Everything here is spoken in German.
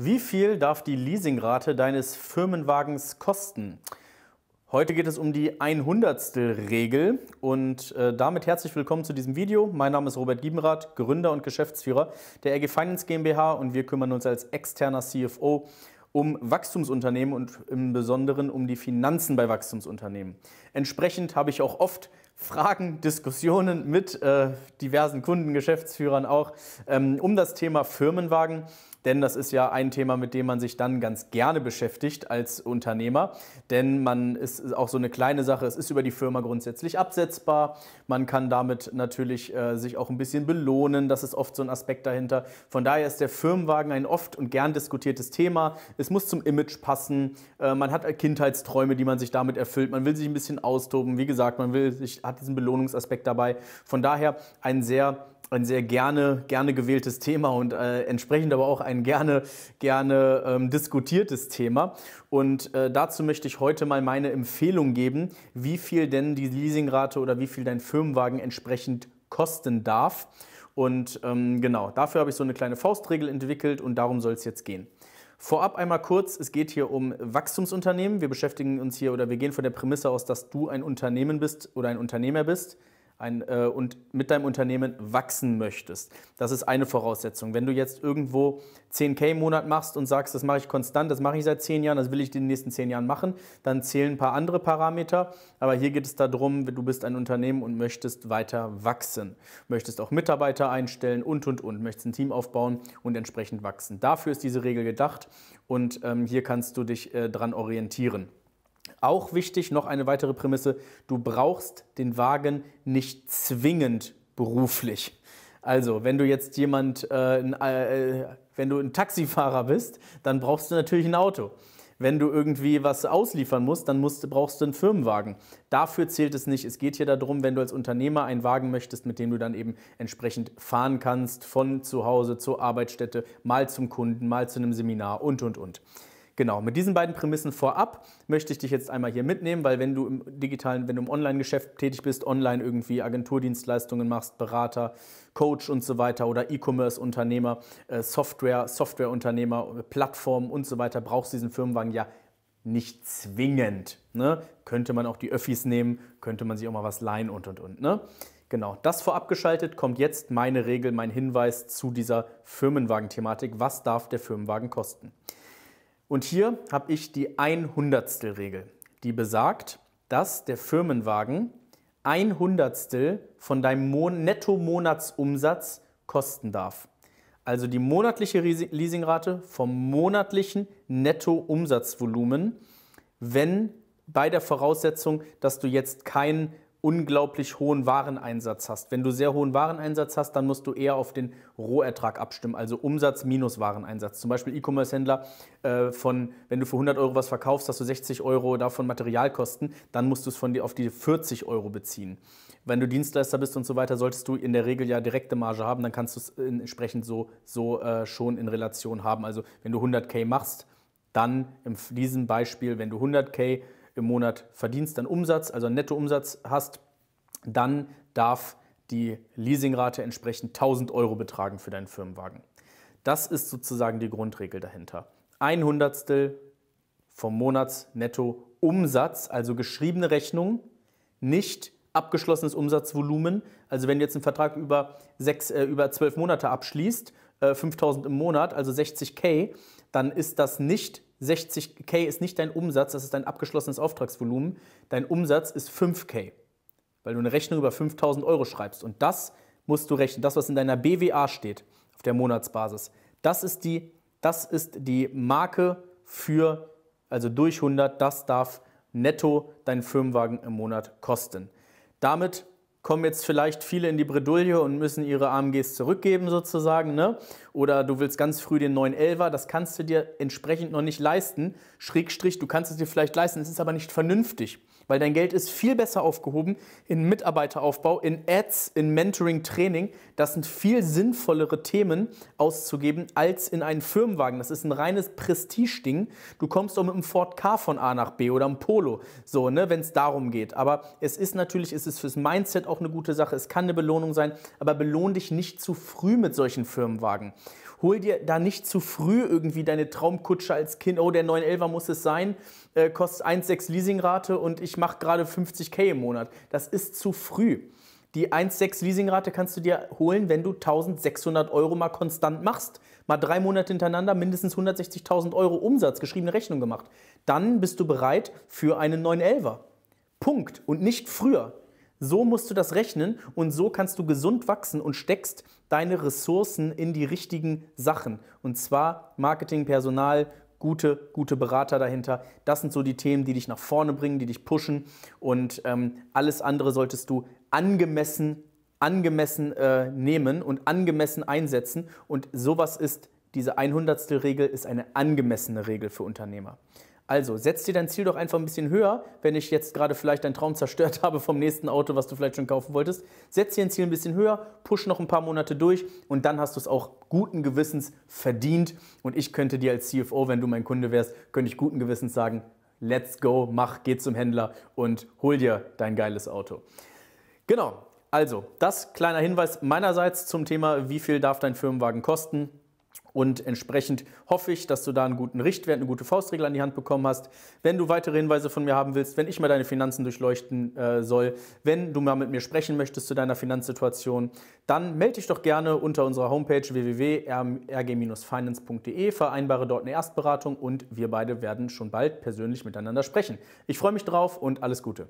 Wie viel darf die Leasingrate deines Firmenwagens kosten? Heute geht es um die 100. Regel und äh, damit herzlich willkommen zu diesem Video. Mein Name ist Robert Giebenrath, Gründer und Geschäftsführer der RG Finance GmbH und wir kümmern uns als externer CFO um Wachstumsunternehmen und im Besonderen um die Finanzen bei Wachstumsunternehmen. Entsprechend habe ich auch oft Fragen, Diskussionen mit äh, diversen Kunden, Geschäftsführern auch ähm, um das Thema Firmenwagen denn das ist ja ein Thema, mit dem man sich dann ganz gerne beschäftigt als Unternehmer, denn man ist auch so eine kleine Sache, es ist über die Firma grundsätzlich absetzbar, man kann damit natürlich äh, sich auch ein bisschen belohnen, das ist oft so ein Aspekt dahinter. Von daher ist der Firmenwagen ein oft und gern diskutiertes Thema, es muss zum Image passen, äh, man hat Kindheitsträume, die man sich damit erfüllt, man will sich ein bisschen austoben, wie gesagt, man will sich, hat diesen Belohnungsaspekt dabei. Von daher ein sehr ein sehr gerne, gerne gewähltes Thema und äh, entsprechend aber auch ein gerne, gerne ähm, diskutiertes Thema. Und äh, dazu möchte ich heute mal meine Empfehlung geben, wie viel denn die Leasingrate oder wie viel dein Firmenwagen entsprechend kosten darf. Und ähm, genau, dafür habe ich so eine kleine Faustregel entwickelt und darum soll es jetzt gehen. Vorab einmal kurz, es geht hier um Wachstumsunternehmen. Wir beschäftigen uns hier oder wir gehen von der Prämisse aus, dass du ein Unternehmen bist oder ein Unternehmer bist ein, äh, und mit deinem Unternehmen wachsen möchtest. Das ist eine Voraussetzung. Wenn du jetzt irgendwo 10k im Monat machst und sagst, das mache ich konstant, das mache ich seit 10 Jahren, das will ich in den nächsten 10 Jahren machen, dann zählen ein paar andere Parameter. Aber hier geht es darum, du bist ein Unternehmen und möchtest weiter wachsen. Möchtest auch Mitarbeiter einstellen und, und, und. Möchtest ein Team aufbauen und entsprechend wachsen. Dafür ist diese Regel gedacht und ähm, hier kannst du dich äh, dran orientieren. Auch wichtig, noch eine weitere Prämisse, du brauchst den Wagen nicht zwingend beruflich. Also, wenn du jetzt jemand, äh, äh, wenn du ein Taxifahrer bist, dann brauchst du natürlich ein Auto. Wenn du irgendwie was ausliefern musst, dann musst, brauchst du einen Firmenwagen. Dafür zählt es nicht. Es geht hier darum, wenn du als Unternehmer einen Wagen möchtest, mit dem du dann eben entsprechend fahren kannst, von zu Hause zur Arbeitsstätte, mal zum Kunden, mal zu einem Seminar und, und, und. Genau, mit diesen beiden Prämissen vorab möchte ich dich jetzt einmal hier mitnehmen, weil wenn du im digitalen, wenn du im Online-Geschäft tätig bist, online irgendwie Agenturdienstleistungen machst, Berater, Coach und so weiter oder E-Commerce-Unternehmer, äh, Software, Softwareunternehmer, Plattformen und so weiter, brauchst du diesen Firmenwagen ja nicht zwingend. Ne? Könnte man auch die Öffis nehmen, könnte man sich auch mal was leihen und und und. Ne? Genau, das vorab geschaltet kommt jetzt meine Regel, mein Hinweis zu dieser Firmenwagen-Thematik. Was darf der Firmenwagen kosten? Und hier habe ich die 100 Regel, die besagt, dass der Firmenwagen ein Hundertstel von deinem Netto-Monatsumsatz kosten darf. Also die monatliche Leasingrate vom monatlichen Netto-Umsatzvolumen, wenn bei der Voraussetzung, dass du jetzt kein unglaublich hohen Wareneinsatz hast. Wenn du sehr hohen Wareneinsatz hast, dann musst du eher auf den Rohertrag abstimmen, also Umsatz minus Wareneinsatz. Zum Beispiel E-Commerce-Händler äh, wenn du für 100 Euro was verkaufst, hast du 60 Euro davon Materialkosten, dann musst du es von dir auf die 40 Euro beziehen. Wenn du Dienstleister bist und so weiter, solltest du in der Regel ja direkte Marge haben, dann kannst du es entsprechend so, so äh, schon in Relation haben. Also wenn du 100k machst, dann in diesem Beispiel, wenn du 100k im Monat verdienst, an Umsatz, also Nettoumsatz hast, dann darf die Leasingrate entsprechend 1000 Euro betragen für deinen Firmenwagen. Das ist sozusagen die Grundregel dahinter. Ein Hundertstel vom Monatsnettoumsatz, also geschriebene Rechnung, nicht abgeschlossenes Umsatzvolumen. Also wenn du jetzt einen Vertrag über, sechs, äh, über 12 Monate abschließt, äh, 5000 im Monat, also 60k, dann ist das nicht 60k ist nicht dein Umsatz, das ist dein abgeschlossenes Auftragsvolumen. Dein Umsatz ist 5k, weil du eine Rechnung über 5000 Euro schreibst. Und das musst du rechnen. Das, was in deiner BWA steht, auf der Monatsbasis, das ist die, das ist die Marke für, also durch 100, das darf netto dein Firmenwagen im Monat kosten. Damit kommen jetzt vielleicht viele in die Bredouille und müssen ihre AMGs zurückgeben sozusagen. Ne? Oder du willst ganz früh den 911er, das kannst du dir entsprechend noch nicht leisten. Schrägstrich, du kannst es dir vielleicht leisten, es ist aber nicht vernünftig weil dein Geld ist viel besser aufgehoben in Mitarbeiteraufbau, in Ads, in Mentoring, Training. Das sind viel sinnvollere Themen auszugeben als in einen Firmenwagen. Das ist ein reines Prestigeding. Du kommst auch mit einem Ford K von A nach B oder einem Polo, so, ne, wenn es darum geht. Aber es ist natürlich, es ist fürs Mindset auch eine gute Sache. Es kann eine Belohnung sein, aber belohn dich nicht zu früh mit solchen Firmenwagen. Hol dir da nicht zu früh irgendwie deine Traumkutsche als Kind. Oh, der 911er muss es sein, äh, kostet 1,6 Leasingrate und ich mache gerade 50k im Monat. Das ist zu früh. Die 1,6 Leasingrate kannst du dir holen, wenn du 1600 Euro mal konstant machst. Mal drei Monate hintereinander mindestens 160.000 Euro Umsatz, geschriebene Rechnung gemacht. Dann bist du bereit für einen 911er. Punkt. Und nicht früher. So musst du das rechnen und so kannst du gesund wachsen und steckst deine Ressourcen in die richtigen Sachen. Und zwar Marketing, Personal, gute, gute Berater dahinter. Das sind so die Themen, die dich nach vorne bringen, die dich pushen. Und ähm, alles andere solltest du angemessen, angemessen äh, nehmen und angemessen einsetzen. Und sowas ist, diese 100. Regel ist eine angemessene Regel für Unternehmer. Also setz dir dein Ziel doch einfach ein bisschen höher, wenn ich jetzt gerade vielleicht deinen Traum zerstört habe vom nächsten Auto, was du vielleicht schon kaufen wolltest. Setz dir ein Ziel ein bisschen höher, push noch ein paar Monate durch und dann hast du es auch guten Gewissens verdient. Und ich könnte dir als CFO, wenn du mein Kunde wärst, könnte ich guten Gewissens sagen, let's go, mach, geh zum Händler und hol dir dein geiles Auto. Genau, also das kleiner Hinweis meinerseits zum Thema, wie viel darf dein Firmenwagen kosten. Und entsprechend hoffe ich, dass du da einen guten Richtwert, eine gute Faustregel an die Hand bekommen hast. Wenn du weitere Hinweise von mir haben willst, wenn ich mal deine Finanzen durchleuchten äh, soll, wenn du mal mit mir sprechen möchtest zu deiner Finanzsituation, dann melde dich doch gerne unter unserer Homepage www.rg-finance.de, vereinbare dort eine Erstberatung und wir beide werden schon bald persönlich miteinander sprechen. Ich freue mich drauf und alles Gute.